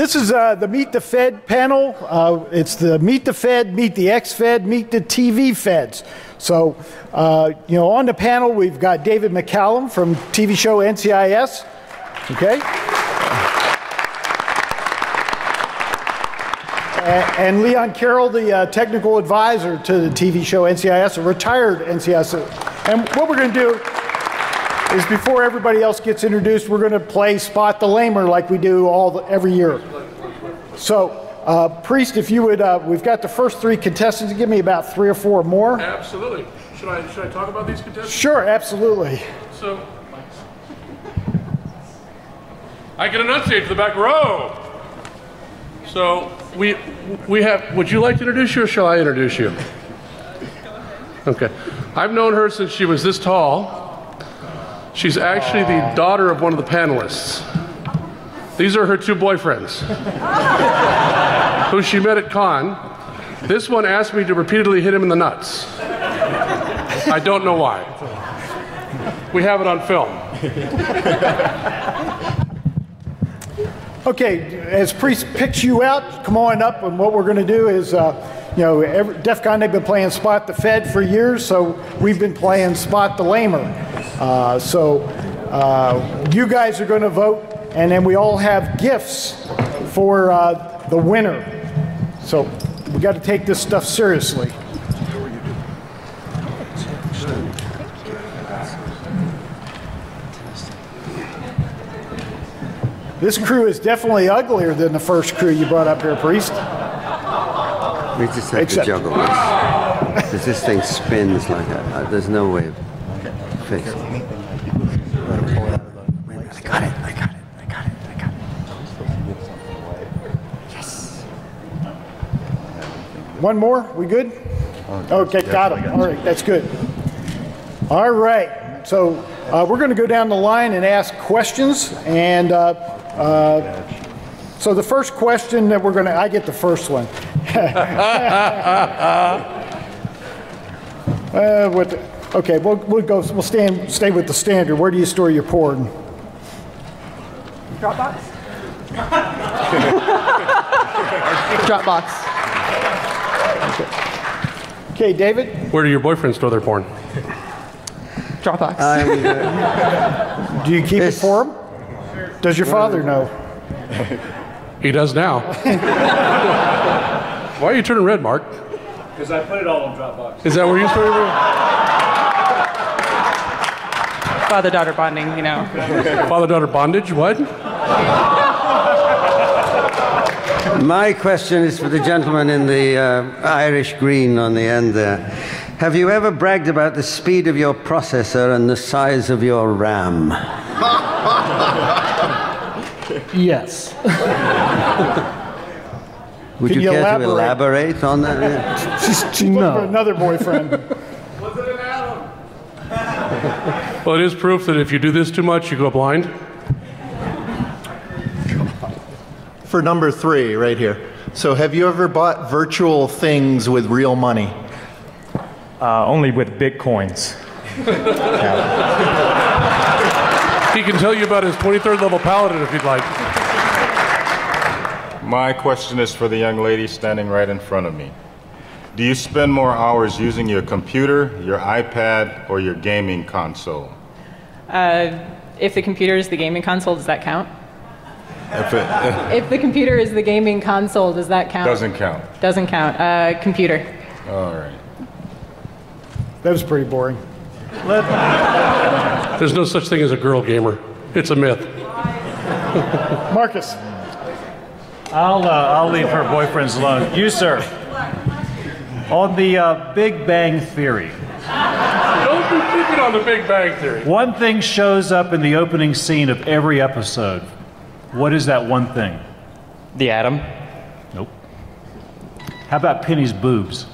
this is uh, the Meet the Fed panel. Uh, it's the Meet the Fed, Meet the Ex-Fed, Meet the TV Feds. So, uh, you know, on the panel we've got David McCallum from TV show NCIS. Okay. And Leon Carroll, the uh, technical advisor to the TV show NCIS, a retired NCIS. And what we're going to do is before everybody else gets introduced, we're going to play Spot the Lamer like we do all the, every year. So, uh, Priest, if you would, uh, we've got the first three contestants. Give me about three or four more. Absolutely. Should I, should I talk about these contestants? Sure, absolutely. So, I can enunciate to the back row. So, we, we have, would you like to introduce you or shall I introduce you? Okay. I've known her since she was this tall. She's actually the daughter of one of the panelists. These are her two boyfriends, who she met at con. This one asked me to repeatedly hit him in the nuts. I don't know why. We have it on film. Okay, as Priest picks you out, come on up, and what we're going to do is, uh, you know, every, DEF CON, they've been playing Spot the Fed for years, so we've been playing Spot the Lamer. Uh, so uh, you guys are going to vote, and then we all have gifts for uh, the winner. So we got to take this stuff seriously. This crew is definitely uglier than the first crew you brought up here, Priest. We just have Except- to juggle this. Because this thing spins like a, uh, there's no way fixing it. I got it, I got it, I got it, I got it. Yes. One more? We good? Okay, got him. All right, that's good. All right, so uh, we're going to go down the line and ask questions. And uh, uh, so the first question that we're going to, I get the first one. uh, what the- okay, we'll, we'll go, we'll stand, stay with the standard. Where do you store your porn? Dropbox. Dropbox. Okay, David, Where do your boyfriends store their porn? Dropbox. I'm, uh, do you keep it for him? Does your father know? He does now. Why are you turning red, Mark? Because I put it all on Dropbox. Is that where you store your Father daughter bonding, you know. father daughter bondage? What? my question is for the gentleman in the uh, Irish green on the end there. Have you ever bragged about the speed of your processor and the size of your RAM? Yes. Would Can you, you care to elaborate? elaborate on that? Yeah. She's, she's looking for another boyfriend. Well, it is proof that if you do this too much, you go blind. For number three, right here. So, have you ever bought virtual things with real money? Uh, only with bitcoins. He can tell you about his 23rd level paladin if you'd like. My question is for the young lady standing right in front of me. Do you spend more hours using your computer, your iPad, or your gaming console? If the computer is the gaming console, does that count? If it, it If the computer is the gaming console, does that count? doesn't count. Doesn't count. Uh, computer. All right. That was pretty boring. There's no such thing as a girl gamer. It's a myth. Marcus. I'll, uh, I'll leave her boyfriends alone. You, sir. On the uh, Big Bang Theory, Don't be picking on the Big Bang Theory. one thing shows up in the opening scene of every episode. What is that one thing? The atom. Nope. How about Penny's boobs?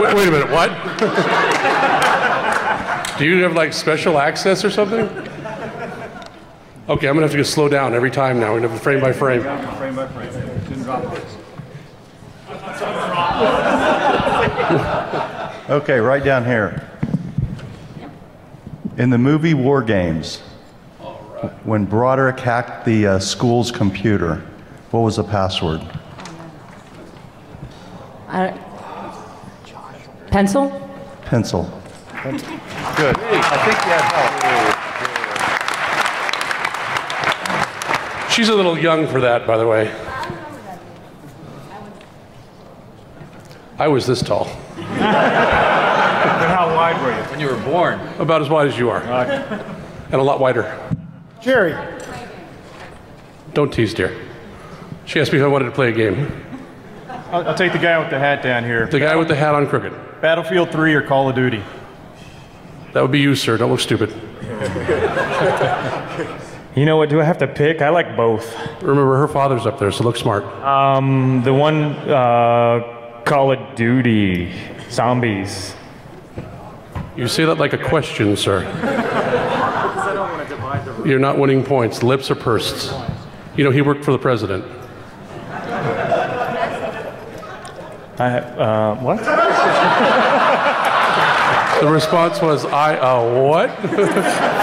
Wait, wait a minute, what? Do you have like special access or something? Okay, I'm gonna have to just slow down every time now. We're gonna have frame by frame. Frame by frame. Didn't drop Okay, right down here. In the movie War Games, when Broderick hacked the uh, school's computer, what was the password? I- Pencil? Pencil. Good. I think you had help. She's a little young for that, by the way. I was this tall. And how wide were you? When you were born. About as wide as you are. And a lot wider. Jerry. Don't tease, dear. She asked me if I wanted to play a game. I'll, I'll take the guy with the hat down here. The guy with the hat on crooked. Battlefield 3 or Call of Duty? That would be you, sir. Don't look stupid. You know what? Do I have to pick? I like both. Remember, her father's up there, so look smart. Um, the one, uh, Call of Duty, zombies. You say that like a question, sir. You're not winning points. Lips are pursed. You know, he worked for the president. I, uh, what? The response was, I, uh, what?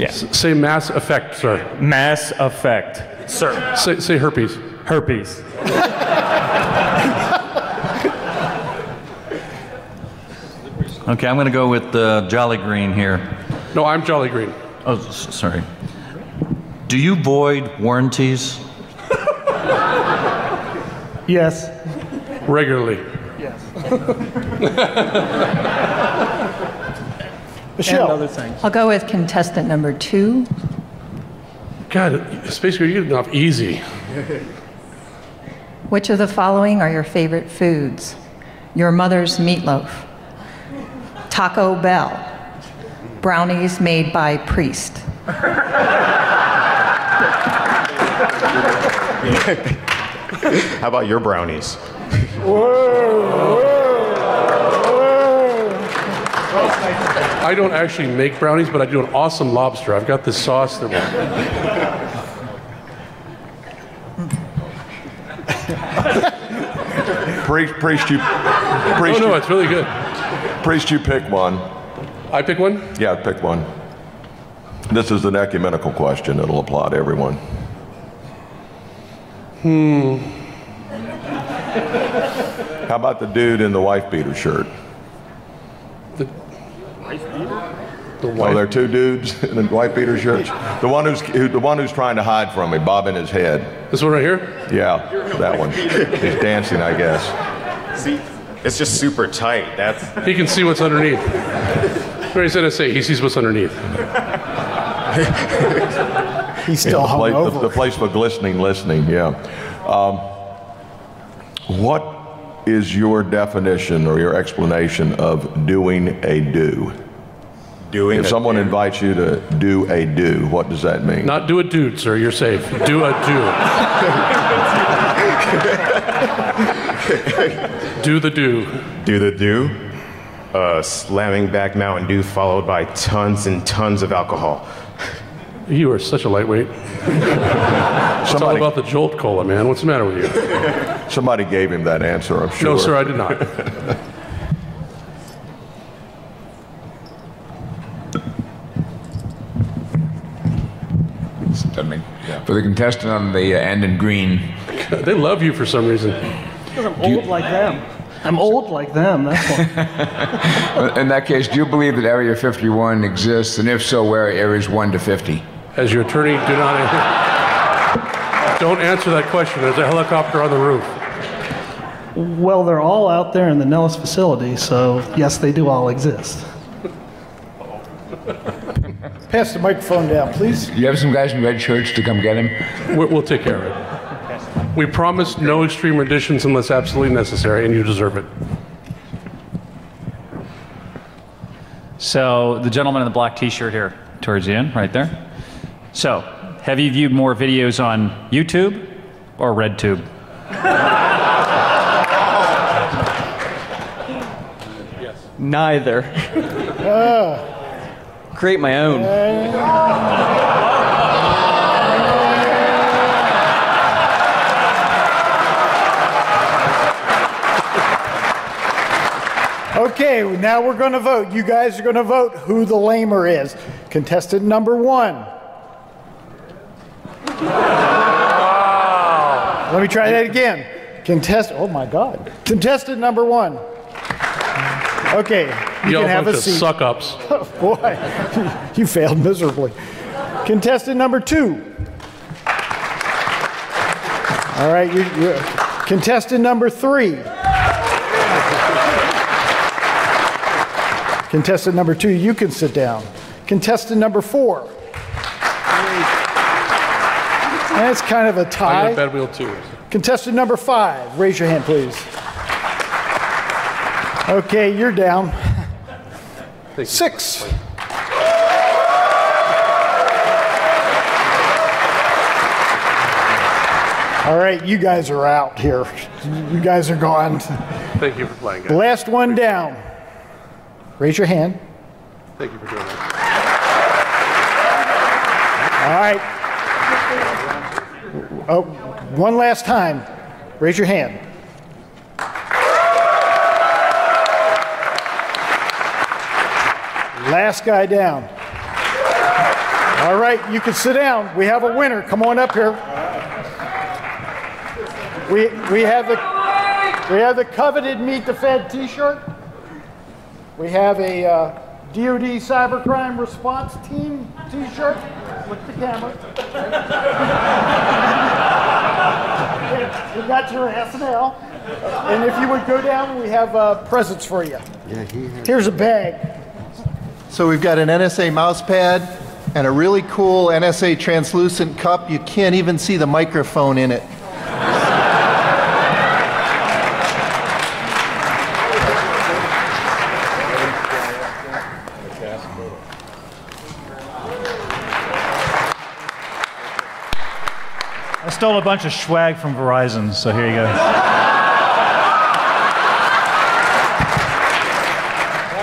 Yeah. S- say mass effect, sir. Mass Effect. Sir. Say, say herpes. Herpes. Okay, I'm going to go with uh, Jolly Green here. No, I'm Jolly Green. Oh, s- sorry. Do you void warranties? Yes. Regularly. Mischel. I'll go with contestant number two. God, Space Girl, you're getting off easy. Which of the following are your favorite foods? Your mother's meatloaf, Taco Bell, brownies made by priest. How about your brownies? I don't actually make brownies, but I do an awesome lobster. I've got this sauce that. Priest, priest, you. Oh, no, you, it's really good. priest, you pick one. I pick one? Yeah, I pick one. This is an ecumenical question. It'll apply to everyone. Hmm. How about the dude in the wife beater shirt? The Oh, there are two dudes in the white beater shirts. The one who's who, the one who's trying to hide from me, bobbing his head. This one right here? Yeah, that one. He's dancing, I guess. See, it's just super tight. That's He can see what's underneath. What he's gonna say, he sees what's underneath. He's Yeah, still the, hung place, over. the, the place for glistening listening, yeah. Um, what is your definition or your explanation of doing a do? doing If a someone do. invites you to do a do, what does that mean? Not do a dude, sir. You're safe. Do a do. do the do. do the do. Uh, slamming back Mountain Dew followed by tons and tons of alcohol. You are such a lightweight. It's all about the Jolt Cola, man. What's the matter with you? Somebody gave him that answer, I'm sure. No, sir, I did not. I mean, for the contestant on the uh, end in green. they love you for some reason. Because I'm old like them. I'm old like them, that's why. In that case, do you believe that Area 51 exists? And if so, where are areas 1 to 50? As your attorney, do not answer. Don't answer that question. There's a helicopter on the roof. well, they're all out there in the Nellis facility, so yes, they do all exist. Pass the microphone down, please. You have some guys in red shirts to come get him? We- We'll take care of it. We promise no extreme renditions unless absolutely necessary, and you deserve it. So the gentleman in the black T-shirt here, towards the end, right there. So, have you viewed more videos on YouTube or RedTube? Neither. Ah. Create my own. Okay, now we're going to vote. You guys are going to vote who the lamer is. Contestant number one. Let me try that again. Contest. Oh my God. Contestant number one. Okay, you Y'all can have a seat. suck ups. Oh, boy, you failed miserably. Contestant number two. All right, you, you, contestant number three. Contestant number two, you can sit down. Contestant number four. That's kind of a I got tie. bed wheel too. Contestant number five, raise your hand, please. Okay, you're down. Six. All right, you guys are out here. You guys are gone. Thank you for playing, guys. Last one down. Raise your hand. Thank you for doing that. All right. Oh, one last time. Raise your hand. Last guy down. All right, you can sit down. We have a winner. Come on up here. We, we have the we have the coveted Meet the Fed T-shirt. We have a uh, DoD Cybercrime Response Team T-shirt. Look at the camera. We got your SNL. And if you would go down, we have uh, presents for you. Yeah, he has. Here's a bag. So we've got an NSA mouse pad and a really cool NSA translucent cup. You can't even see the microphone in it. Stole a bunch of swag from Verizon, so here you go. White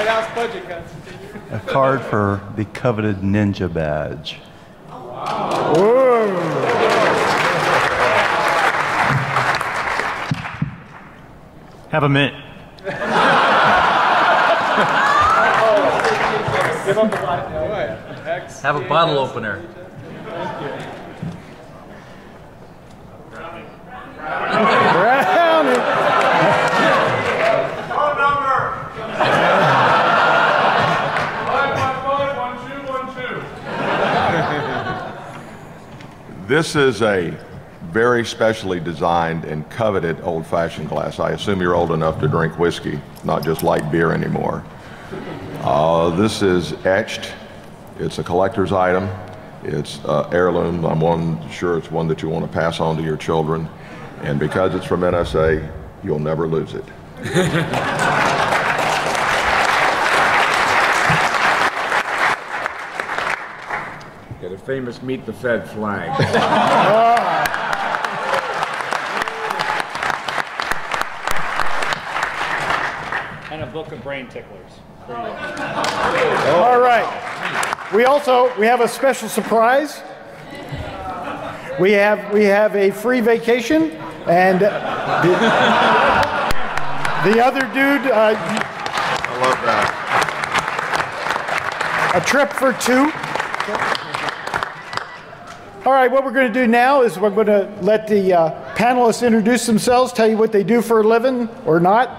House budget cuts. A card for the coveted ninja badge. Have a mint. Give up the light. No way. X. Have a bottle opener. Brownie. Phone number. Five one five one two one two. This is a very specially designed and coveted old-fashioned glass. I assume you're old enough to drink whiskey, not just light beer anymore. Uh, this is etched. It's a collector's item. It's uh, heirloom. I'm one, sure it's one that you want to pass on to your children. And because it's from NSA, you'll never lose it. Got a famous Meet the Fed flag. And a book of brain ticklers. for. All right. We also we have a special surprise. We have we have a free vacation and the, the other dude uh, I love that. a trip for two. All right, what we're going to do now is we're going to let the uh, panelists introduce themselves, tell you what they do for a living or not,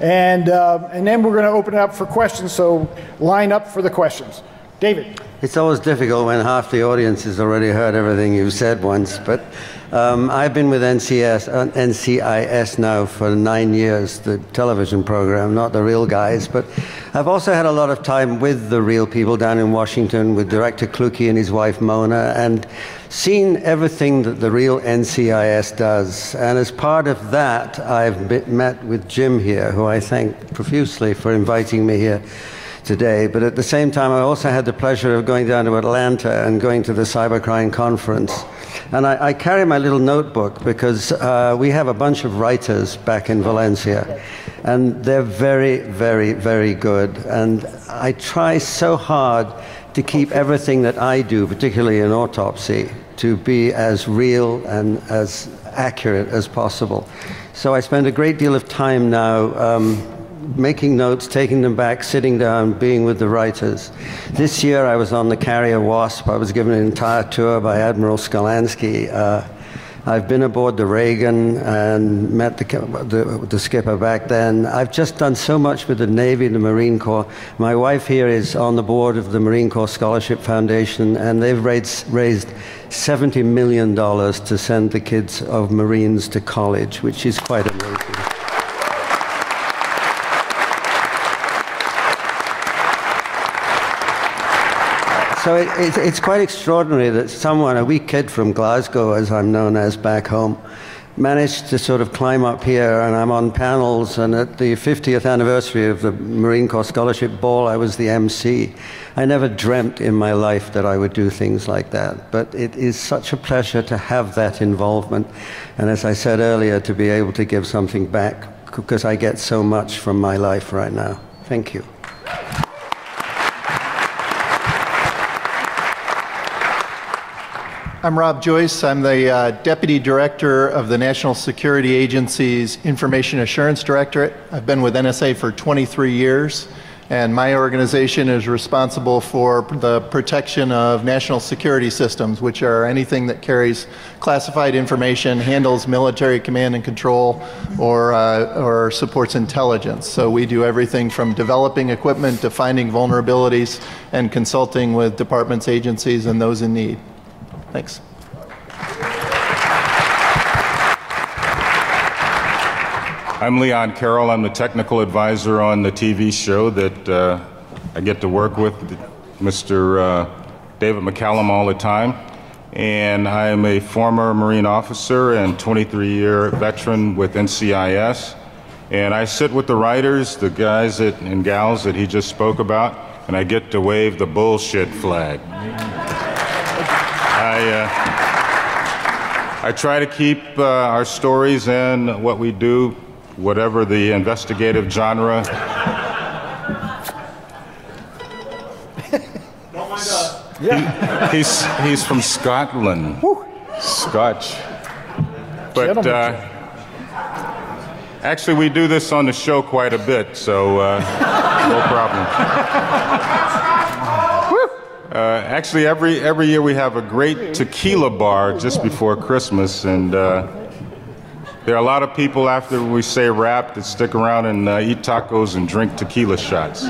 and uh, and then we're going to open it up for questions. So line up for the questions. David. It's always difficult when half the audience has already heard everything you've said once, but um, I've been with NCS, uh, NCIS now for nine years, the television program, not the real guys, but I've also had a lot of time with the real people down in Washington, with Director Clookie and his wife Mona, and seen everything that the real NCIS does. And as part of that, I've met with Jim here, who I thank profusely for inviting me here today. But at the same time, I also had the pleasure of going down to Atlanta and going to the Cybercrime Conference. And I, I carry my little notebook because uh, we have a bunch of writers back in Valencia. And they're very, very, very good. And I try so hard to keep everything that I do, particularly in autopsy, to be as real and as accurate as possible. So I spend a great deal of time now um, making notes, taking them back, sitting down, being with the writers. This year I was on the Carrier Wasp. I was given an entire tour by Admiral Skolansky. Uh, I've been aboard the Reagan and met the, the, the, skipper back then. I've just done so much with the Navy and the Marine Corps. My wife here is on the board of the Marine Corps Scholarship Foundation, and they've raised, raised $70 million to send the kids of Marines to college, which is quite amazing. So it, it, it's quite extraordinary that someone, a wee kid from Glasgow, as I'm known as back home, managed to sort of climb up here, and I'm on panels. And at the 50th anniversary of the Marine Corps Scholarship Ball, I was the MC. I never dreamt in my life that I would do things like that. But it is such a pleasure to have that involvement. And as I said earlier, to be able to give something back, because I get so much from my life right now. Thank you. I'm Rob Joyce. I'm the uh, Deputy Director of the National Security Agency's Information Assurance Directorate. I've been with NSA for 23 years, and my organization is responsible for the protection of national security systems, which are anything that carries classified information, handles military command and control, or, uh, or supports intelligence. So we do everything from developing equipment to finding vulnerabilities and consulting with departments, agencies, and those in need. Thanks. I'm Leon Carroll. I'm the technical advisor on the TV show that uh, I get to work with Mr. Uh, David McCallum all the time. And I am a former Marine officer and 23 year veteran with NCIS. And I sit with the writers, the guys that, and gals that he just spoke about, and I get to wave the bullshit flag. I, uh, I try to keep uh, our stories and what we do, whatever the investigative genre. yeah. He, he's, he's from Scotland. Woo. Scotch. But uh, actually, we do this on the show quite a bit, so uh, no problem. Uh, actually, every, every year we have a great tequila bar just before Christmas, and uh, there are a lot of people after we say wrap that stick around and uh, eat tacos and drink tequila shots.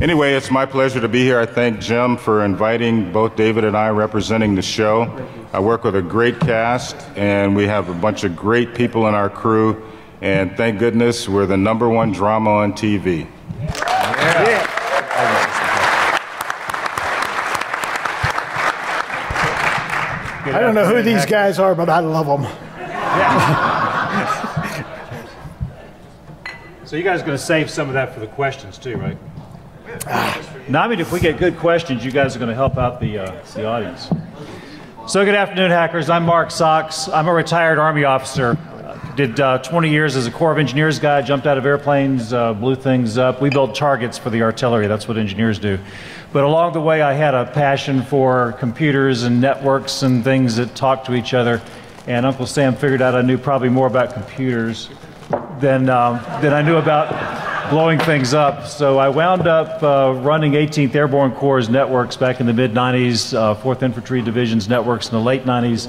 Anyway, it's my pleasure to be here. I thank Jim for inviting both David and I representing the show. I work with a great cast, and we have a bunch of great people in our crew, and thank goodness we're the number one drama on TV. Yeah. I don't know who these guys are, but I love them. so you guys are going to save some of that for the questions too, right? Now, I mean, if we get good questions, you guys are going to help out the, uh, the audience. So, good afternoon, hackers. I'm Mark Sachs. I'm a retired Army officer. Did uh, 20 years as a Corps of Engineers guy, jumped out of airplanes, uh, blew things up. We built targets for the artillery. That's what engineers do. But along the way, I had a passion for computers and networks and things that talk to each other. And Uncle Sam figured out I knew probably more about computers than, um, than I knew about blowing things up. So I wound up uh, running 18th Airborne Corps networks back in the mid 90s, uh, 4th Infantry Division's networks in the late 90s,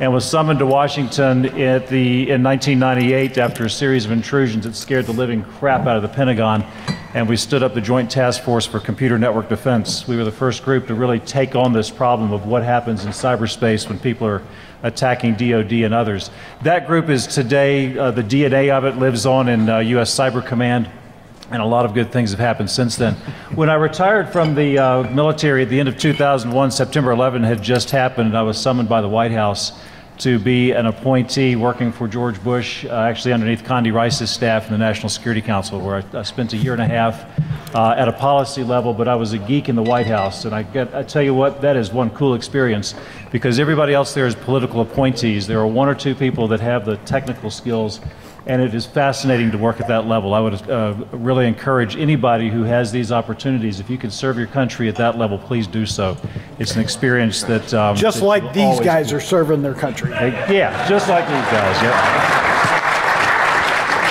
and was summoned to Washington at the, in 1998 after a series of intrusions that scared the living crap out of the Pentagon and we stood up the Joint Task Force for Computer Network Defense. We were the first group to really take on this problem of what happens in cyberspace when people are attacking DoD and others. That group is today, uh, the DNA of it lives on in uh, U.S. Cyber Command, and a lot of good things have happened since then. When I retired from the uh, military at the end of 2001, September 11 had just happened, and I was summoned by the White House to be an appointee working for George Bush, uh, actually underneath Condi Rice's staff in the National Security Council, where I, I spent a year and a half uh, at a policy level, but I was a geek in the White House. And I, get, I tell you what, that is one cool experience because everybody else there is political appointees. There are one or two people that have the technical skills and it is fascinating to work at that level. I would uh, really encourage anybody who has these opportunities, if you can serve your country at that level, please do so. It's an experience that um, just like these guys are serving their country. Yeah, just like these guys. Yep.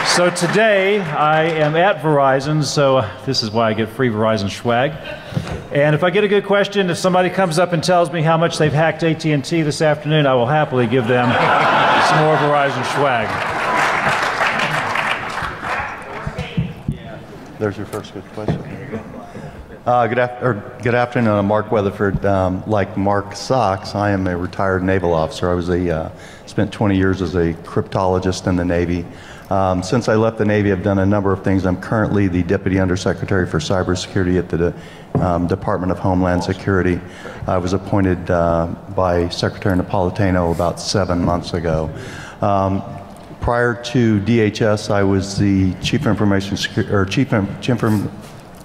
So today I am at Verizon, so this is why I get free Verizon swag. And if I get a good question, if somebody comes up and tells me how much they've hacked AT&T this afternoon, I will happily give them some more Verizon swag. There's your first good question. Uh, good, af- good afternoon, I'm Mark Weatherford. Um, like Mark Sachs, I am a retired naval officer. I was a uh, spent 20 years as a cryptologist in the Navy. Um, since I left the Navy, I've done a number of things. I'm currently the Deputy Undersecretary for Cybersecurity at the um, Department of Homeland Security. I was appointed uh, by Secretary Napolitano about seven months ago. Um, prior to DHS, I was the Chief Information Secu- or Chief, Chief,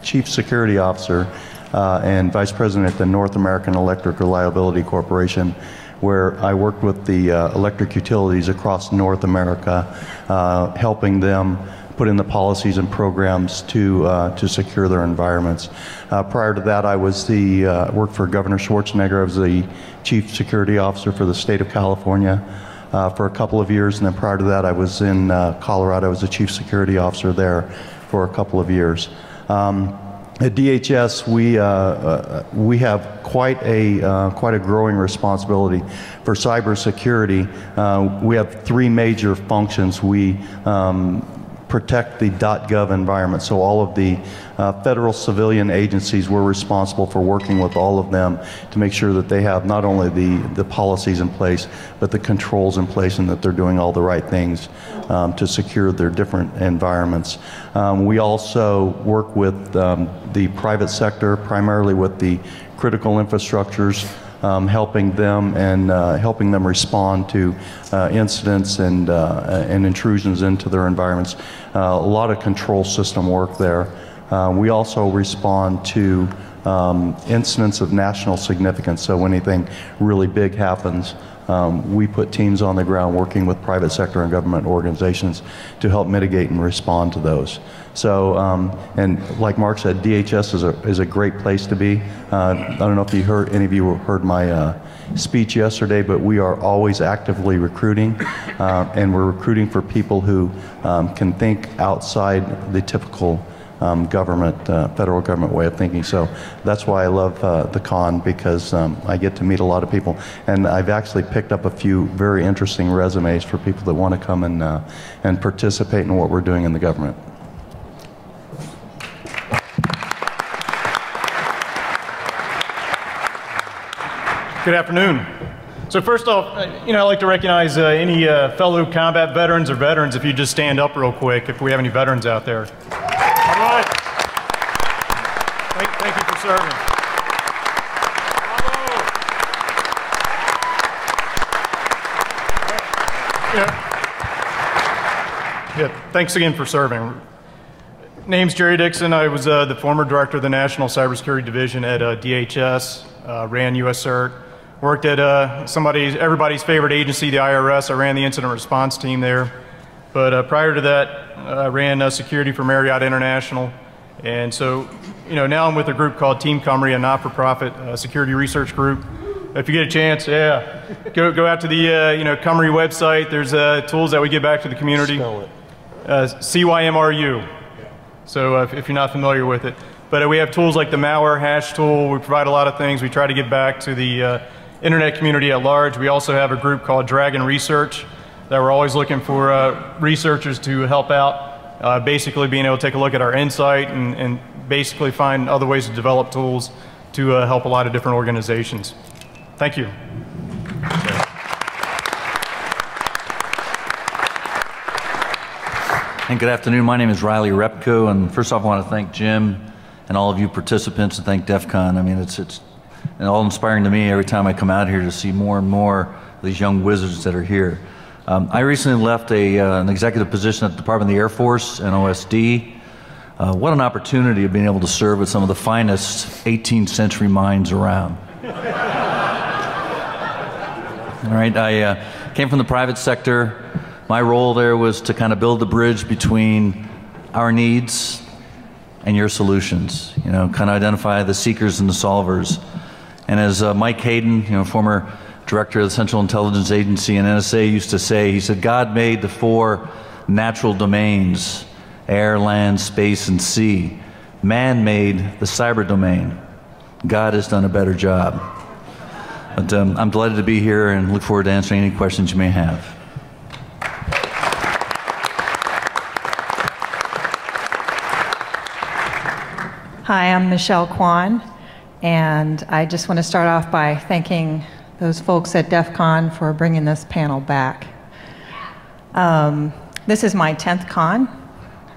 Chief Security Officer uh, and Vice President at the North American Electric Reliability Corporation, where I worked with the uh, electric utilities across North America, uh, helping them put in the policies and programs to uh, to secure their environments. Uh, prior to that, I was the uh, worked for Governor Schwarzenegger. I was the Chief Security Officer for the state of California. Uh, for a couple of years, and then prior to that, I was in uh, Colorado. as a chief security officer there for a couple of years. Um, at DHS, we, uh, uh, we have quite a, uh, quite a growing responsibility for cybersecurity. Uh, we have three major functions. We um, protect the .gov environment, so all of the uh, federal civilian agencies, we're responsible for working with all of them to make sure that they have not only the, the policies in place, but the controls in place and that they're doing all the right things um, to secure their different environments. Um, we also work with um, the private sector, primarily with the critical infrastructures, um, helping them and uh, helping them respond to uh, incidents and, uh, and intrusions into their environments. Uh, a lot of control system work there. Uh, we also respond to um, incidents of national significance. So anything really big happens, um, we put teams on the ground working with private sector and government organizations to help mitigate and respond to those. So, um, and like Mark said, DHS is a, is a great place to be. Uh, I don't know if you heard, any of you heard my uh, speech yesterday, but we are always actively recruiting, uh, and we're recruiting for people who um, can think outside the typical um, government, uh, federal government way of thinking. So that's why I love uh, the con because um, I get to meet a lot of people, and I've actually picked up a few very interesting resumes for people that want to come and uh, and participate in what we're doing in the government. Good afternoon. So first off, uh, you know, I'd like to recognize uh, any uh, fellow combat veterans or veterans if you just stand up real quick if we have any veterans out there. All right. Thank, thank you for serving. Yeah. Yeah, thanks again for serving. Name's Jerry Dixon. I was uh, the former director of the National Cybersecurity Division at uh, DHS, uh, ran US CERT, worked at uh, somebody's, everybody's favorite agency, the IRS. I ran the incident response team there. But uh, prior to that, I ran uh, security for Marriott International. And so, you know, now I'm with a group called Team Cymru, a not-for-profit uh, security research group. If you get a chance, yeah, go, go out to the, uh, you know, Cymru website. There's uh, tools that we give back to the community. Spell it. Uh, C-Y-M-R-U. So uh, if, if you're not familiar with it. But uh, we have tools like the malware hash tool. We provide a lot of things. We try to give back to the uh, internet community at large. We also have a group called Dragon Research that we're always looking for uh, researchers to help out, uh, basically being able to take a look at our insight and, and basically find other ways to develop tools to uh, help a lot of different organizations. Thank you. And good afternoon. My name is Riley Repko, and first off, I want to thank Jim and all of you participants, and thank DEF CON. I mean, it's it's all inspiring to me every time I come out here to see more and more of these young wizards that are here. Um, I recently left a, uh, an executive position at the Department of the Air Force, NOSD. Uh, what an opportunity of being able to serve with some of the finest 18th century minds around. All right, I uh, came from the private sector. My role there was to kind of build the bridge between our needs and your solutions. You know, kind of identify the seekers and the solvers. And as uh, Mike Hayden, you know, former director of the Central Intelligence Agency and NSA used to say, he said, God made the four natural domains air, land, space, and sea. Man made the cyber domain. God has done a better job. But um, I'm delighted to be here and look forward to answering any questions you may have. Hi, I'm Mischel Kwon, and I just want to start off by thanking those folks at DEF CON for bringing this panel back. Um, this is my 10th con.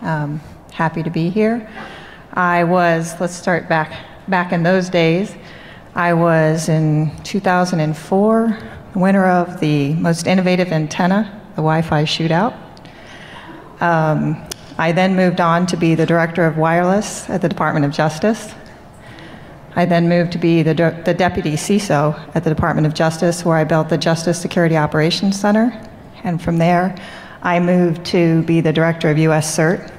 Um, happy to be here. I was, let's start back, back in those days. I was in 2004, winner of the most innovative antenna, the Wi Fi shootout. Um, I then moved on to be the director of wireless at the Department of Justice. I then moved to be the, de- the deputy CISO at the Department of Justice, where I built the Justice Security Operations Center. And from there, I moved to be the director of US CERT.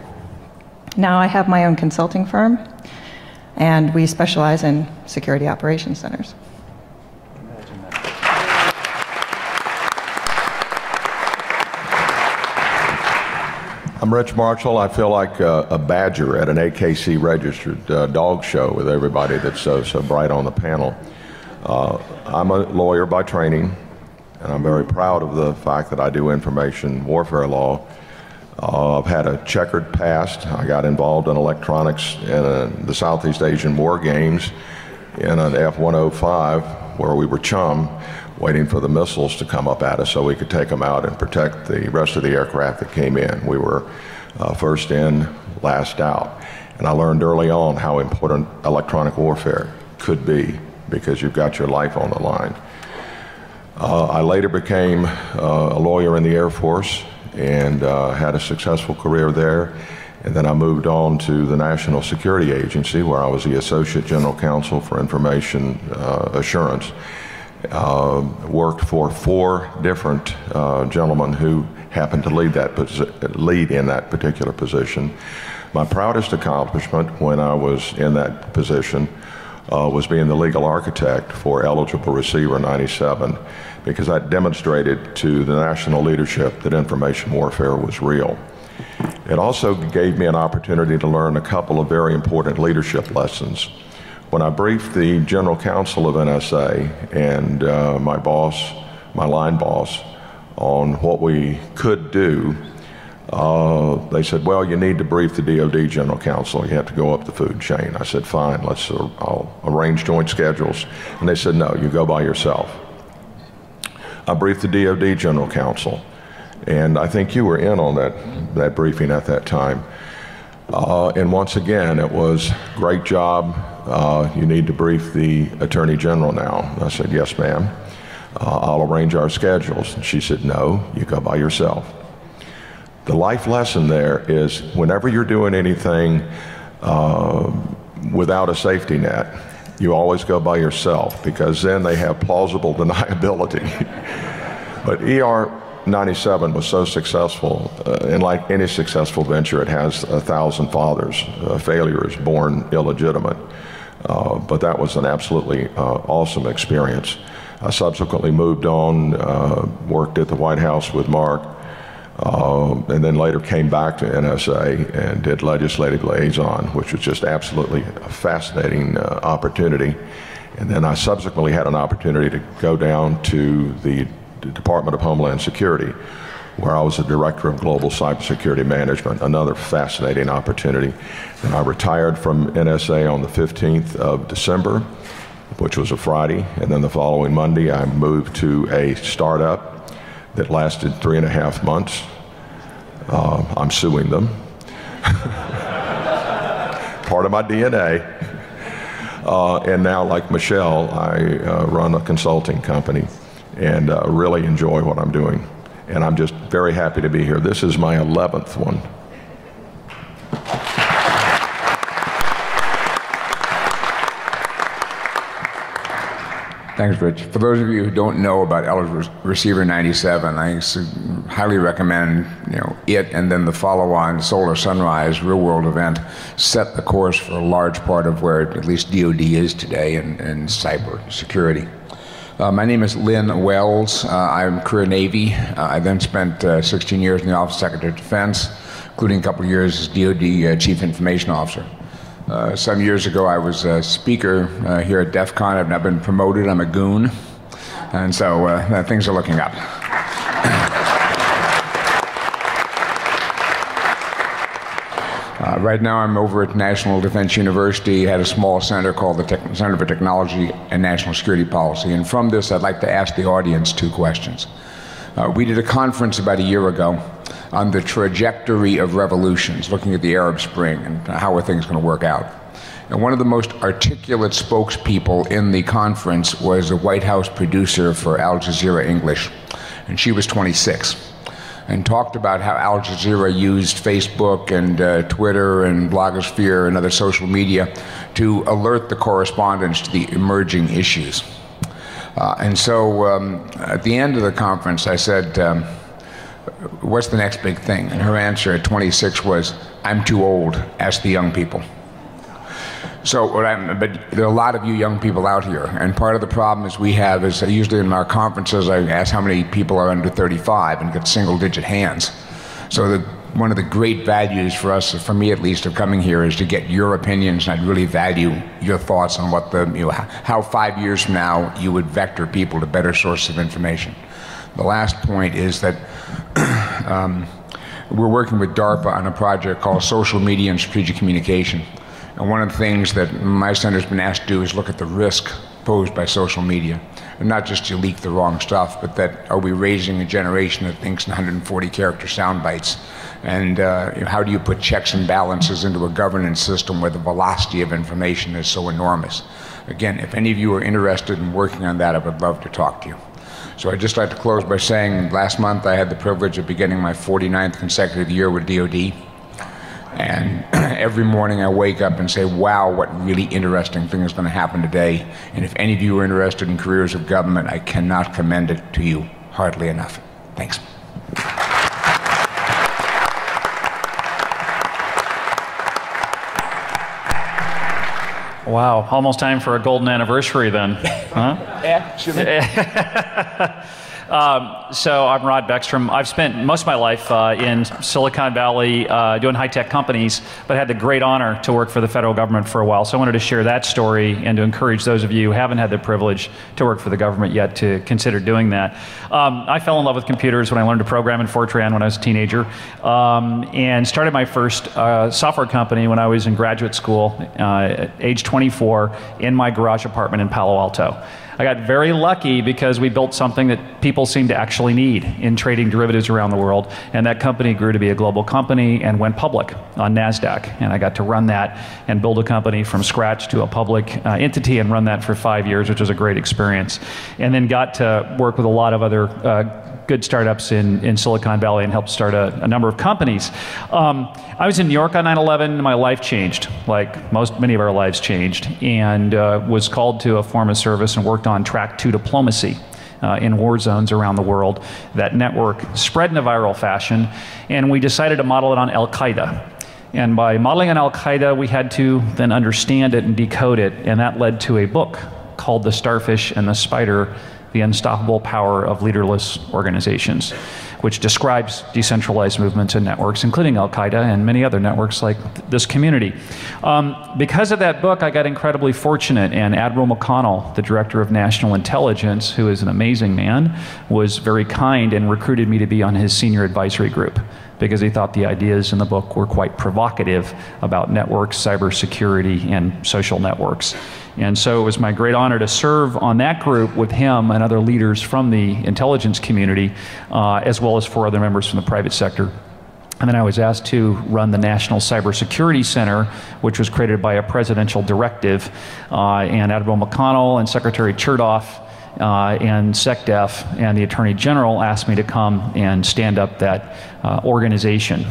Now I have my own consulting firm, and we specialize in security operations centers. I'm Rich Marshall. I feel like a, a badger at an AKC registered uh, dog show with everybody that's so, so bright on the panel. Uh, I'm a lawyer by training, and I'm very proud of the fact that I do information warfare law. Uh, I've had a checkered past. I got involved in electronics in a, the Southeast Asian War Games in an F 105 where we were chum waiting for the missiles to come up at us so we could take them out and protect the rest of the aircraft that came in. We were uh, first in, last out. And I learned early on how important electronic warfare could be because you've got your life on the line. Uh, I later became uh, a lawyer in the Air Force and uh, had a successful career there. And then I moved on to the National Security Agency, where I was the Associate General Counsel for Information uh, Assurance. Uh, worked for four different uh, gentlemen who happened to lead that lead in that particular position. My proudest accomplishment when I was in that position uh, was being the legal architect for Eligible Receiver 97 because that demonstrated to the national leadership that information warfare was real. It also gave me an opportunity to learn a couple of very important leadership lessons. When I briefed the general counsel of NSA and uh, my boss, my line boss, on what we could do, uh, they said, "Well, you need to brief the DoD general counsel. You have to go up the food chain." I said, "Fine, let's. Uh, I'll arrange joint schedules." And they said, "No, you go by yourself." I briefed the DoD general counsel, and I think you were in on that that briefing at that time. Uh, and once again, it was great job. Uh, you need to brief the attorney general now. I said, "Yes, ma'am." Uh, I'll arrange our schedules. And she said, No, you go by yourself. The life lesson there is whenever you're doing anything uh, without a safety net, you always go by yourself because then they have plausible deniability. but ER 97 was so successful, uh, and like any successful venture, it has a thousand fathers. A failure is born illegitimate. Uh, but that was an absolutely uh, awesome experience. I subsequently moved on, uh, worked at the White House with Mark, and then later came back to NSA and did legislative liaison, which was just absolutely a fascinating opportunity. And then I subsequently had an opportunity to go down to the Department of Homeland Security, where I was the Director of Global Cybersecurity Management, another fascinating opportunity. And I retired from NSA on the 15th of December which was a Friday. And then the following Monday, I moved to a startup that lasted three and a half months. Uh, I'm suing them. Part of my DNA. Uh, and now, like Mischel, I uh, run a consulting company and uh, really enjoy what I'm doing. And I'm just very happy to be here. This is my 11th one. Thanks, Rich. For those of you who don't know about Eligible Receiver 97, I highly recommend you know it and then the follow-on Solar Sunrise real-world event set the course for a large part of where at least DoD is today in, in cyber security. Uh, my name is Lin Wells. Uh, I'm career Navy. Uh, I then spent uh, 16 years in the Office of Secretary of Defense, including a couple of years as DoD uh, Chief Information Officer. Uh, some years ago, I was a speaker here at DEF CON. I've now been promoted. I'm a goon. And so things are looking up. Right now, I'm over at National Defense University, at a small center called the Tech- Center for Technology and National Security Policy. And from this, I'd like to ask the audience two questions. Uh, we did a conference about a year ago on the trajectory of revolutions, looking at the Arab Spring and how are things going to work out. And one of the most articulate spokespeople in the conference was a White House producer for Al Jazeera English, and she was 26 and talked about how Al Jazeera used Facebook and uh, Twitter and blogosphere and other social media to alert the correspondents to the emerging issues. Uh, and so um, at the end of the conference, I said, um, What's the next big thing? And her answer at 26 was, I'm too old. Ask the young people. So, but there are a lot of you young people out here, and part of the problem is we have is usually in our conferences I ask how many people are under 35 and get single-digit hands. So the, one of the great values for us, for me at least, of coming here is to get your opinions, and I'd really value your thoughts on what the you know how five years from now you would vector people to better sources of information. The last point is that. um, we're working with DARPA on a project called Social Media and Strategic Communication. And one of the things that my center's been asked to do is look at the risk posed by social media. And not just to leak the wrong stuff, but that are we raising a generation that thinks in 140 character sound bites? And uh, you know, how do you put checks and balances into a governance system where the velocity of information is so enormous? Again, if any of you are interested in working on that, I would love to talk to you. So I'd just like to close by saying last month I had the privilege of beginning my 49th consecutive year with DoD. And every morning I wake up and say, wow, what really interesting thing is going to happen today. And if any of you are interested in careers of government, I cannot commend it to you hardly enough. Thanks. Wow, almost time for a golden anniversary then. Huh? Yeah. Um, so I'm Rod Beckstrom. I've spent most of my life uh, in Silicon Valley uh, doing high-tech companies, but had the great honor to work for the federal government for a while. So I wanted to share that story and to encourage those of you who haven't had the privilege to work for the government yet to consider doing that. Um, I fell in love with computers when I learned to program in Fortran when I was a teenager, um, and started my first uh, software company when I was in graduate school uh, at age 24 in my garage apartment in Palo Alto. I got very lucky because we built something that people seem to actually need in trading derivatives around the world. And that company grew to be a global company and went public on NASDAQ. And I got to run that and build a company from scratch to a public uh, entity and run that for five years, which was a great experience. And then got to work with a lot of other uh, good startups in, in Silicon Valley and helped start a, a number of companies. Um, I was in New York on 9/11. My life changed, like most many of our lives changed, and uh, was called to a form of service and worked on track two diplomacy. Uh, in war zones around the world, that network spread in a viral fashion, and we decided to model it on Al Qaeda. And by modeling on Al Qaeda, we had to then understand it and decode it, and that led to a book called The Starfish and the Spider the Unstoppable Power of Leaderless Organizations, which describes decentralized movements and networks, including Al Qaeda and many other networks like th- this community. Um, because of that book, I got incredibly fortunate, and Admiral McConnell, the Director of National Intelligence, who is an amazing man, was very kind and recruited me to be on his senior advisory group because he thought the ideas in the book were quite provocative about networks, cybersecurity, and social networks. And so it was my great honor to serve on that group with him and other leaders from the intelligence community, uh, as well as four other members from the private sector. And then I was asked to run the National Cybersecurity Center, which was created by a presidential directive. Uh, and Admiral McConnell and Secretary Chertoff uh, and SecDef and the Attorney General asked me to come and stand up that uh, organization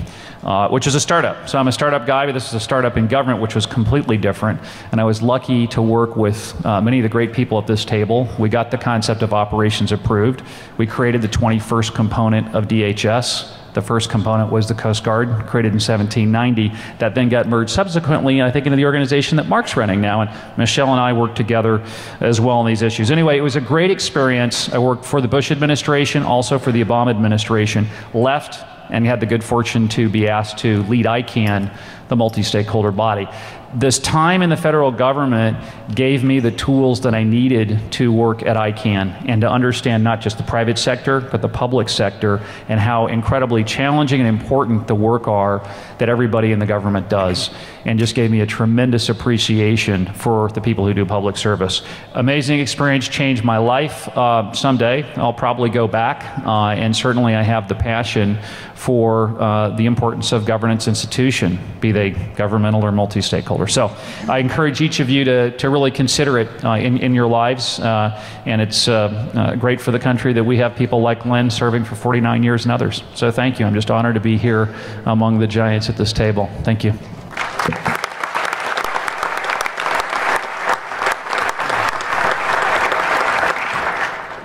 uh, which is a startup. So I'm a startup guy, but this is a startup in government, which was completely different. And I was lucky to work with uh, many of the great people at this table. We got the concept of operations approved. We created the 21st component of DHS The first component was the Coast Guard, created in 1790, that then got merged subsequently, I think, into the organization that Mark's running now. And Mischel and I worked together as well on these issues. Anyway, it was a great experience. I worked for the Bush administration, also for the Obama administration, left and had the good fortune to be asked to lead ICANN, the multi stakeholder body this time in the federal government gave me the tools that I needed to work at ICANN and to understand not just the private sector, but the public sector and how incredibly challenging and important the work are that everybody in the government does. And just gave me a tremendous appreciation for the people who do public service. Amazing experience, changed my life. Uh, someday I'll probably go back, uh, and certainly I have the passion for uh, the importance of governance institution, be they governmental or multi stakeholder. So I encourage each of you to, to really consider it uh, in, in your lives. Uh, and it's uh, uh, great for the country that we have people like Lin serving for 49 years and others. So thank you. I'm just honored to be here among the giants at this table. Thank you.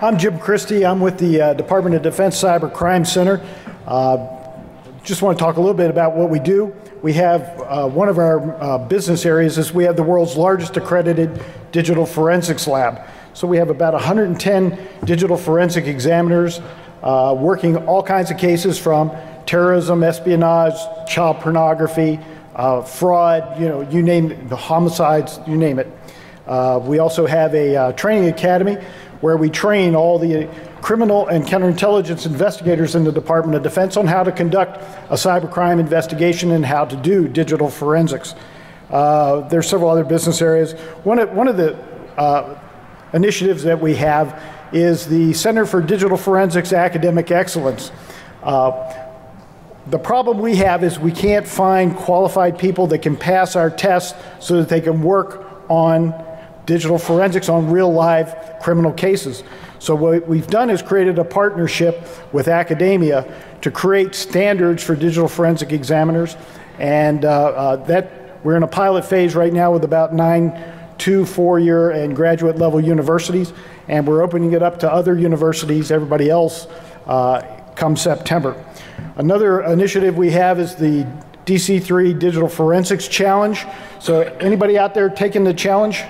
I'm Jim Christy. I'm with the uh, Department of Defense Cyber Crime Center. Uh, just want to talk a little bit about what we do we have uh, one of our uh, business areas is we have the world's largest accredited digital forensics lab. So we have about 110 digital forensic examiners uh, working all kinds of cases from terrorism, espionage, child pornography, uh, fraud, you know, you name the homicides, you name it. Uh, we also have a uh, training academy where we train all the criminal and counterintelligence investigators in the Department of Defense on how to conduct a cybercrime investigation and how to do digital forensics. Uh, there's several other business areas. One of, one of the uh, initiatives that we have is the Center for Digital Forensics Academic Excellence. Uh, the problem we have is we can't find qualified people that can pass our tests so that they can work on digital forensics on real live criminal cases. So what we've done is created a partnership with academia to create standards for digital forensic examiners. And uh, uh, that we're in a pilot phase right now with about nine two, four-year, and graduate level universities. And we're opening it up to other universities, everybody else, uh, come September. Another initiative we have is the DC3 Digital Forensics Challenge. So anybody out there taking the challenge?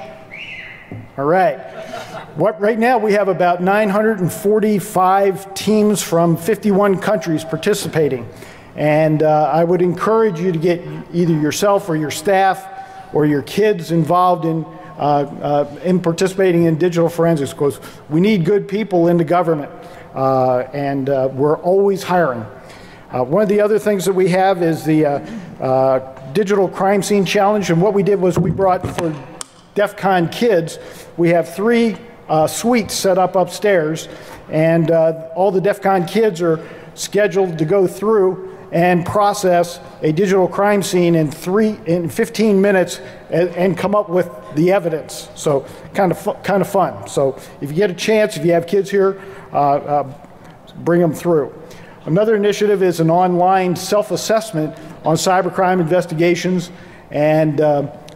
All right. What, right now, we have about 945 teams from 51 countries participating. And uh, I would encourage you to get either yourself or your staff or your kids involved in, uh, uh, in participating in digital forensics because we need good people in the government. Uh, and uh, we're always hiring. Uh, one of the other things that we have is the Digital Crime Scene Challenge. And what we did was we brought for DEF CON kids, we have three uh, suites set up upstairs, and uh, all the DEF CON kids are scheduled to go through and process a digital crime scene in three in 15 minutes and, and come up with the evidence. So kind of kind of fun. So if you get a chance, if you have kids here, uh, uh bring them through. Another initiative is an online self-assessment on cybercrime investigations and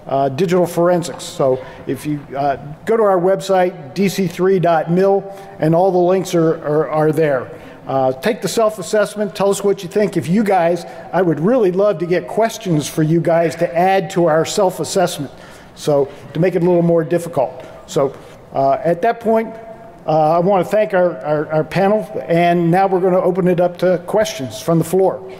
uh, digital forensics. So if you uh, go to our website, dc3.mil, and all the links are, are, are there. Uh, take the self assessment, tell us what you think. If you guys, I would really love to get questions for you guys to add to our self assessment, so to make it a little more difficult. So uh, at that point, uh, I want to thank our, our, our panel, and now we're going to open it up to questions from the floor.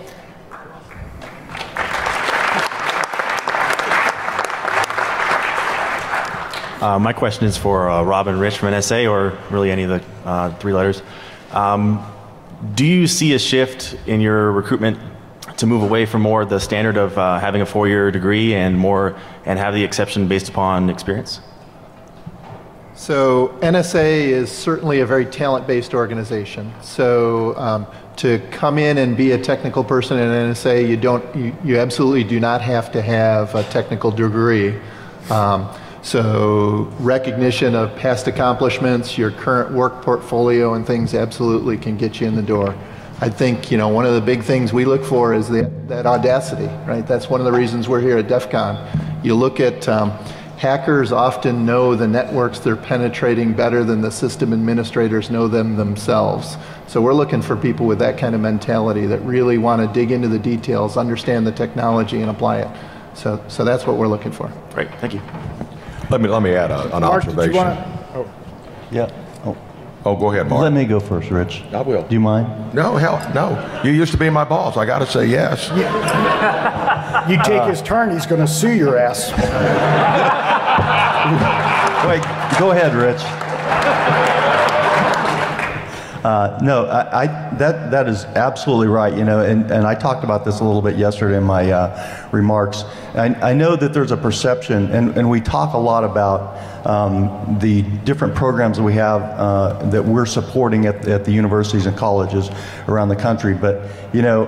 Uh, my question is for uh, Robin Rich from NSA, or really any of the uh, three letters. Um, do you see a shift in your recruitment to move away from more the standard of uh, having a four-year degree and more and have the exception based upon experience? So NSA is certainly a very talent-based organization. So um, to come in and be a technical person in NSA, you don't, you, you absolutely do not have to have a technical degree. Um, so recognition of past accomplishments, your current work portfolio and things absolutely can get you in the door. I think, you know, one of the big things we look for is that, that audacity, right? That's one of the reasons we're here at DEF CON. You look at, um, Hackers often know the networks they're penetrating better than the system administrators know them themselves. So we're looking for people with that kind of mentality that really want to dig into the details, understand the technology, and apply it. So, so that's what we're looking for. Great, thank you. Let me, let me add a, an Mark, did you observation. wanna- oh. Yeah. Oh. Oh, go ahead, Mark. Let me go first, Rich. I will. Do you mind? No, hell, no. You used to be my boss. I got to say yes. You take uh, his turn, he's going to sue your ass. Wait, go ahead, Rich. Uh, no, I, I, that, that is absolutely right, you know, and, and I talked about this a little bit yesterday in my uh, remarks. I, I know that there's a perception, and, and we talk a lot about um, the different programs that we have uh, that we're supporting at, at the universities and colleges around the country, but, you know,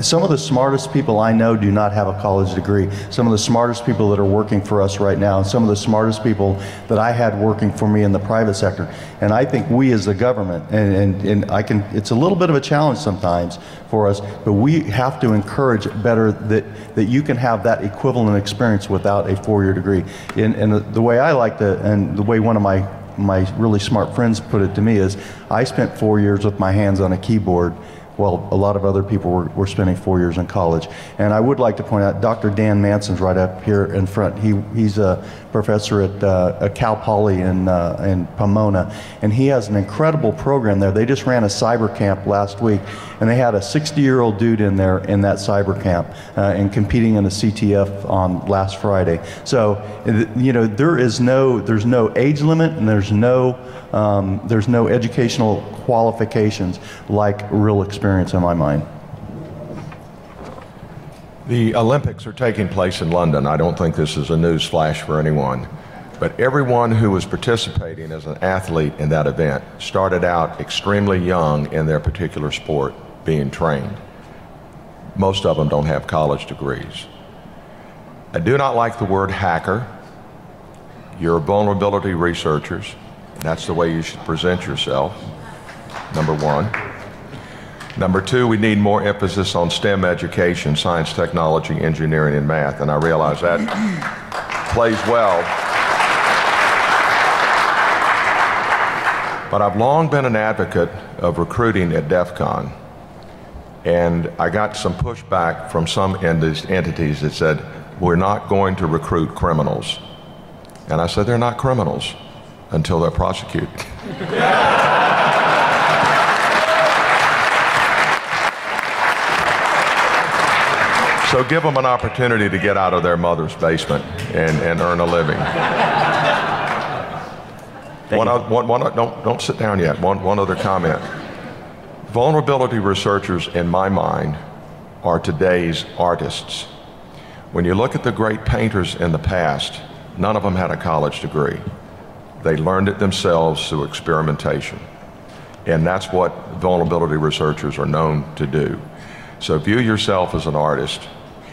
some of the smartest people I know do not have a college degree. Some of the smartest people that are working for us right now, and some of the smartest people that I had working for me in the private sector. And I think we as the government, and, and, and I can, it's a little bit of a challenge sometimes for us, but we have to encourage better that, that you can have that equivalent experience without a four-year degree. And, and the, the way I like to, and the way one of my my really smart friends put it to me is I spent four years with my hands on a keyboard well, a lot of other people were, were spending four years in college. And I would like to point out Dr. Dan Manson's right up here in front. He, he's a professor at, uh, at Cal Poly in, uh, in Pomona, and he has an incredible program there. They just ran a cyber camp last week, and they had a 60 year old dude in there in that cyber camp uh, and competing in a CTF on last Friday. So, you know, there is no, there's no age limit and there's no, um, there's no educational qualifications like real experience in my mind. The Olympics are taking place in London. I don't think this is a news flash for anyone. But everyone who was participating as an athlete in that event started out extremely young in their particular sport being trained. Most of them don't have college degrees. I do not like the word hacker. You're vulnerability researchers. That's the way you should present yourself, number one. Number two, we need more emphasis on STEM education, science, technology, engineering, and math. And I realize that plays well. But I've long been an advocate of recruiting at DEF CON. And I got some pushback from some entities that said, we're not going to recruit criminals. And I said, they're not criminals until they're prosecuted. So give them an opportunity to get out of their mother's basement and, and earn a living. One, oth- one, one, don't, don't sit down yet. One, one other comment. Vulnerability researchers, in my mind, are today's artists. When you look at the great painters in the past, none of them had a college degree. They learned it themselves through experimentation. And that's what vulnerability researchers are known to do. So view yourself as an artist.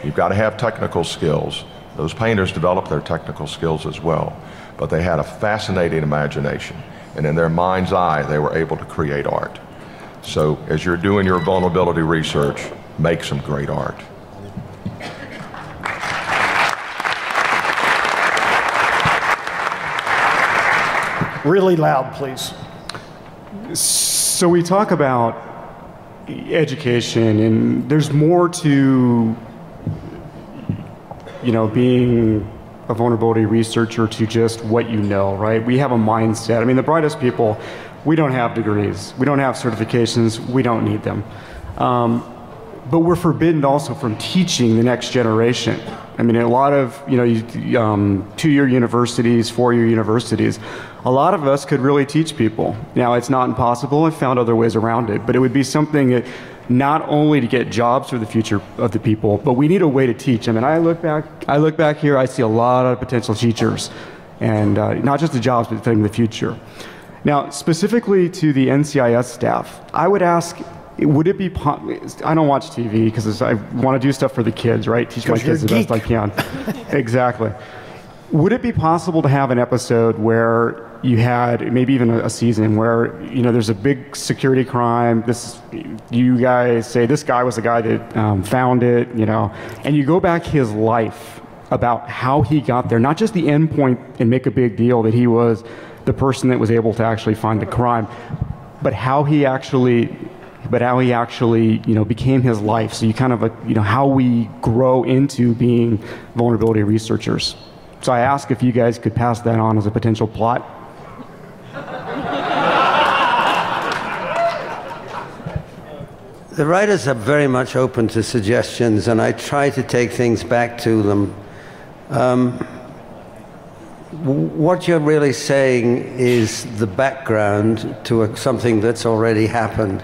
You've got to have technical skills. Those painters developed their technical skills as well, but they had a fascinating imagination. And in their mind's eye, they were able to create art. So as you're doing your vulnerability research, make some great art. Really loud, please. So we talk about education, and there's more to, you know, being a vulnerability researcher to just what you know, right? We have a mindset. I mean, the brightest people, we don't have degrees, we don't have certifications, we don't need them. Um, but we're forbidden also from teaching the next generation. I mean, a lot of, you know, um, two-year universities, four-year universities, a lot of us could really teach people. Now, it's not impossible. I've found other ways around it, but it would be something that not only to get jobs for the future of the people, but we need a way to teach. I mean, I look back, I look back here, I see a lot of potential teachers, and uh, not just the jobs, but the future. Now, specifically to the NCIS staff, I would ask, would it be, po- I don't watch TV because I want to do stuff for the kids, right? Teach my kids the best I can. exactly. Would it be possible to have an episode where you had maybe even a, season where you know there's a big security crime? This you guys say this guy was the guy that um, found it, you know, and you go back his life about how he got there, not just the end point and make a big deal that he was the person that was able to actually find the crime, but how he actually but how he actually you know became his life so you kind of uh, you know how we grow into being vulnerability researchers so i ask if you guys could pass that on as a potential plot The writers are very much open to suggestions, and I try to take things back to them. Um, what you're really saying is the background to a, something that's already happened,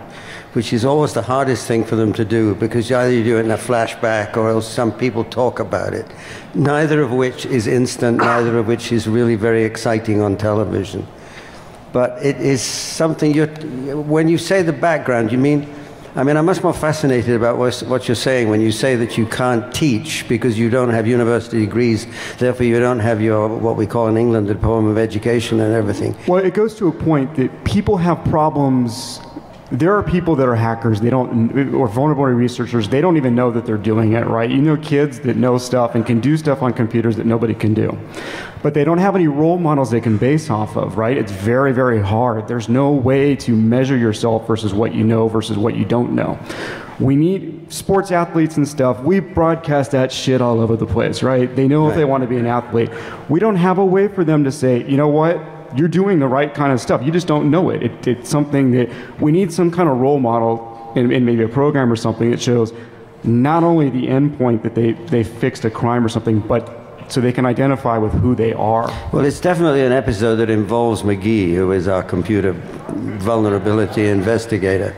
which is always the hardest thing for them to do because either you do it in a flashback or else some people talk about it, neither of which is instant, neither of which is really very exciting on television. But it is something you when you say the background, you mean I mean, I'm much more fascinated about what you're saying when you say that you can't teach because you don't have university degrees, therefore you don't have your, what we call in England, the diploma of education and everything. Well, it goes to a point that people have problems. There are people that are hackers, they don't, or vulnerability researchers, they don't even know that they're doing it, right? You know kids that know stuff and can do stuff on computers that nobody can do. But they don't have any role models they can base off of, right? It's very, very hard. There's no way to measure yourself versus what you know versus what you don't know. We need sports athletes and stuff. We broadcast that shit all over the place, right? They know if they want to be an athlete. We don't have a way for them to say, you know what? You're doing the right kind of stuff. You just don't know it. it it's something that we need some kind of role model in, in maybe a program or something that shows not only the endpoint that they, they fixed a crime or something, but so they can identify with who they are. Well, it's definitely an episode that involves McGee, who is our computer vulnerability investigator.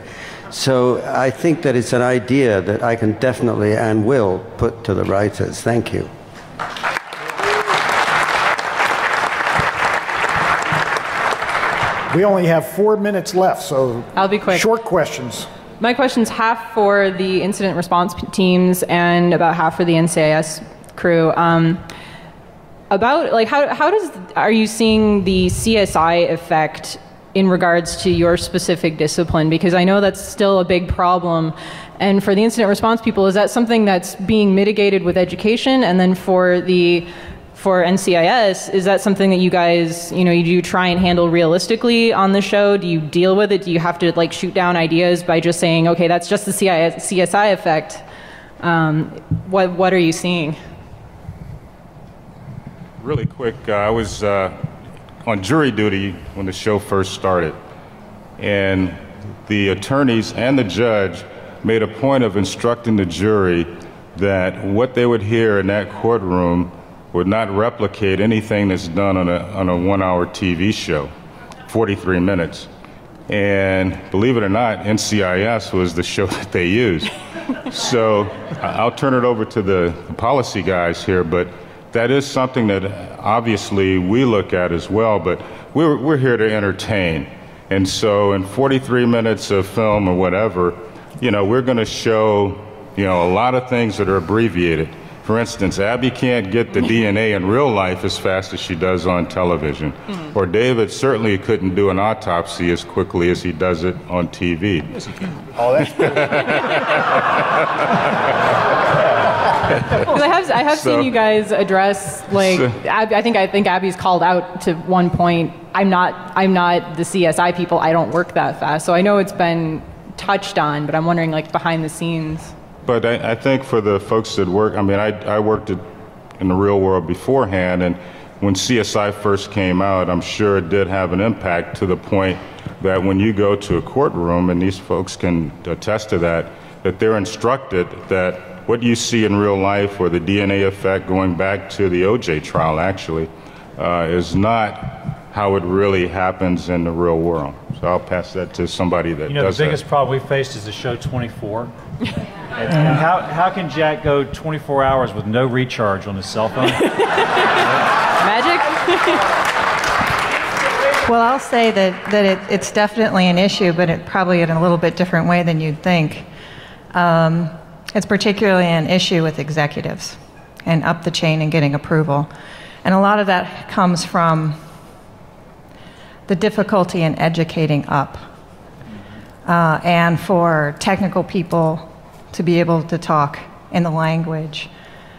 So I think that it's an idea that I can definitely and will put to the writers. Thank you. We only have four minutes left, so I'll be quick. Short questions. My question's half for the incident response teams and about half for the NCIS crew. Um, about like how how does are you seeing the CSI effect in regards to your specific discipline? Because I know that's still a big problem. And for the incident response people, is that something that's being mitigated with education? And then for the for NCIS, is that something that you guys, you know, you do try and handle realistically on the show? Do you deal with it? Do you have to like shoot down ideas by just saying, okay, that's just the CSI effect? Um, what what are you seeing? Really quick, uh, I was uh, on jury duty when the show first started, and the attorneys and the judge made a point of instructing the jury that what they would hear in that courtroom would not replicate anything that's done on a, on a one hour TV show, 43 minutes. And believe it or not, NCIS was the show that they used. so I'll turn it over to the, the policy guys here, but that is something that obviously we look at as well, but we're, we're here to entertain. And so in 43 minutes of film or whatever, you know, we're going to show, you know, a lot of things that are abbreviated. For instance, Abby can't get the DNA in real life as fast as she does on television. Mm-hmm. Or David certainly couldn't do an autopsy as quickly as he does it on TV. Yes, he can. Oh, that's Because I have I have So- seen you guys address like So- Ab, I think I think Abby's called out to one point. I'm not I'm not the CSI people. I don't work that fast. So I know it's been touched on, but I'm wondering like behind the scenes. But I, I think for the folks that work, I mean, I, I worked it in the real world beforehand, and when CSI first came out, I'm sure it did have an impact to the point that when you go to a courtroom, and these folks can attest to that, that they're instructed that what you see in real life, or the DNA effect going back to the OJ trial, actually, uh, is not how it really happens in the real world. So I'll pass that to somebody that You know, does the biggest that. problem we faced is the show 24. And and how, how can Jack go 24 hours with no recharge on his cell phone? Magic? Well, I'll say that, that it, it's definitely an issue, but it probably in a little bit different way than you'd think. Um, it's particularly an issue with executives and up the chain and getting approval. And a lot of that comes from the difficulty in educating up. Uh, and for technical people to be able to talk in the language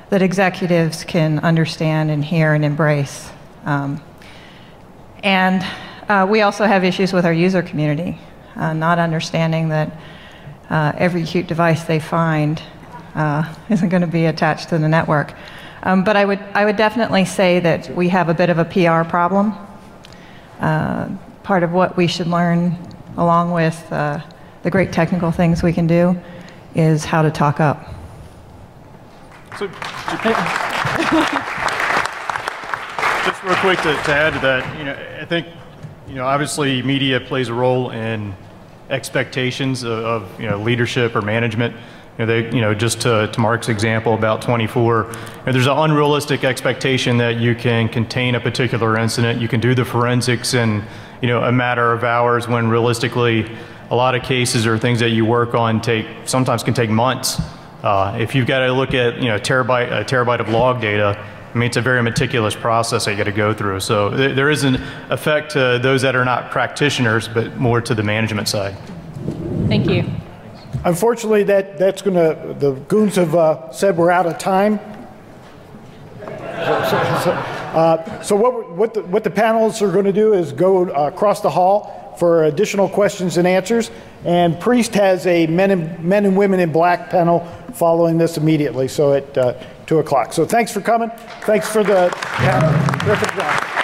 that executives can understand and hear and embrace. Um, and uh, we also have issues with our user community, uh, not understanding that uh, every cute device they find uh, isn't going to be attached to the network. Um, but I would, I would definitely say that we have a bit of a PR problem. Uh, part of what we should learn, along with uh, the great technical things we can do, is how to talk up. So, just real quick to, to add to that, you know, I think, you know, obviously media plays a role in expectations of, of you know leadership or management. You know, they, you know, just to, to Mark's example about 24, you know, there's an unrealistic expectation that you can contain a particular incident. You can do the forensics in, you know, a matter of hours when realistically a lot of cases or things that you work on take, sometimes can take months. Uh, if you've got to look at, you know, terabyte, a terabyte of log data, I mean, it's a very meticulous process that you got to go through. So th there is an effect to those that are not practitioners, but more to the management side. Thank you. Unfortunately, that, that's going to, the goons have uh, said we're out of time. So, so, uh, so what, what, the, what the panelists are going to do is go uh, across the hall for additional questions and answers. And Priest has a men and, men and women in black panel following this immediately, so at uh, 2 o'clock. So thanks for coming. Thanks for the panel.